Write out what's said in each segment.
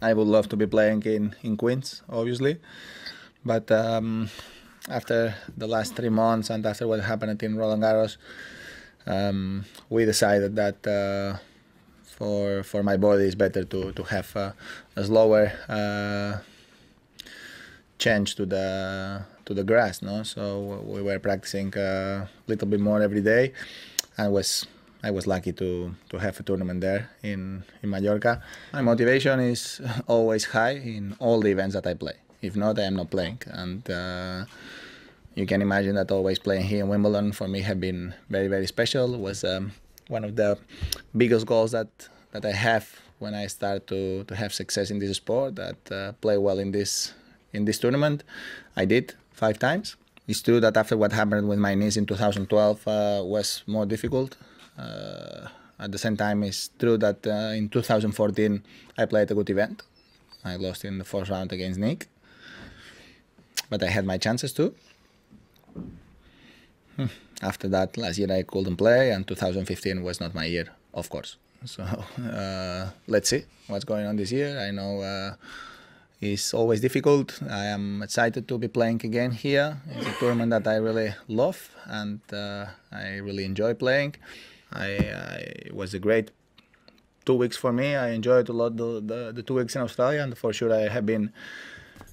I would love to be playing in in Queens, obviously, but um, after the last three months and after what happened in Roland Garros, um, we decided that uh, for for my body it's better to to have a, a slower uh, change to the to the grass. No, so we were practicing a little bit more every day, and was I was lucky to to have a tournament there in in Mallorca. My motivation is always high in all the events that I play. If not, I am not playing, and. Uh, you can imagine that always playing here in Wimbledon for me have been very very special. It was um, one of the biggest goals that that I have when I start to, to have success in this sport. That uh, play well in this in this tournament. I did five times. It's true that after what happened with my knees in 2012 uh, was more difficult. Uh, at the same time, it's true that uh, in 2014 I played a good event. I lost in the first round against Nick, but I had my chances too. Hmm. After that, last year I couldn't play, and 2015 was not my year, of course. So uh, let's see what's going on this year. I know uh, it's always difficult. I am excited to be playing again here. It's a tournament that I really love and uh, I really enjoy playing. I, I, it was a great two weeks for me. I enjoyed a lot the, the, the two weeks in Australia, and for sure I have been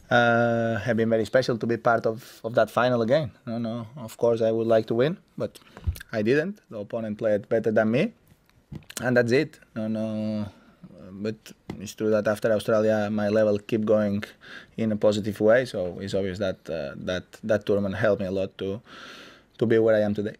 uh, have been very special to be part of, of that final again. No, no, of course I would like to win, but I didn't. The opponent played better than me, and that's it. No, no, but it's true that after Australia, my level keep going in a positive way. So it's obvious that uh, that that tournament helped me a lot to to be where I am today.